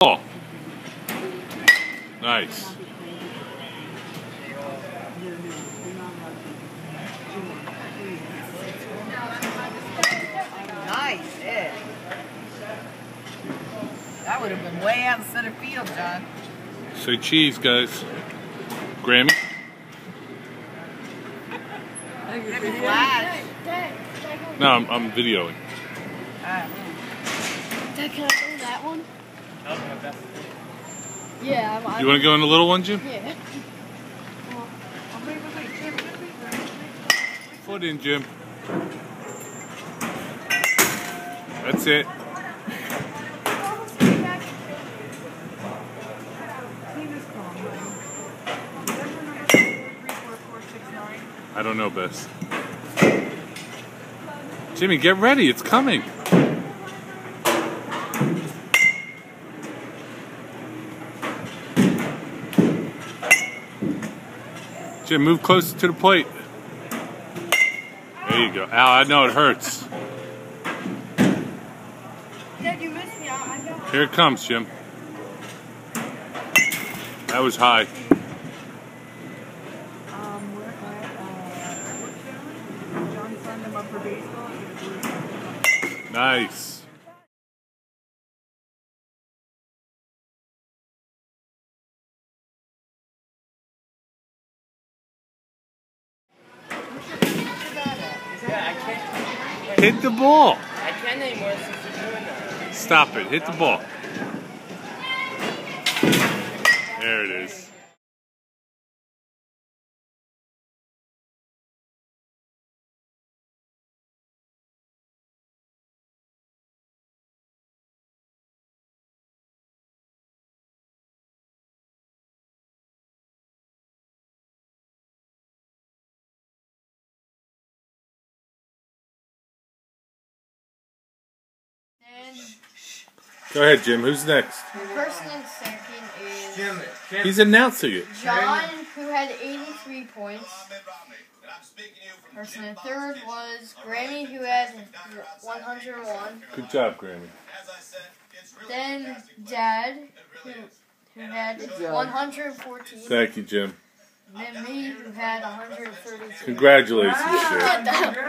ball. Nice. Nice hit. That would have been way out of center field, John. Say cheese, guys. Grammy? Good. No, I'm, I'm videoing. Uh, Dad, can I go that one? Yeah, I'm, You want to go in the little one, Jim? Yeah. Foot in, Jim. That's it. I don't know, Bess. Jimmy, get ready. It's coming. Jim, move closer to the plate. There you go. Ow, I know it hurts. Dad, you missed me. I, I Here it comes, Jim. That was high. um, we're at, uh, John signed up for baseball. Nice. Hit the ball. I can't anymore since you're doing that. Stop it. Hit the ball. There it is. And Go ahead, Jim. Who's next? first and second is Jim, Jim. He's announcing it. John, who had 83 points. Person in third was Grammy, who had 101. Good job, Grammy. Then Dad, who, who had 114. Thank you, Jim. Then me, who had 132. Congratulations, ah, Jim.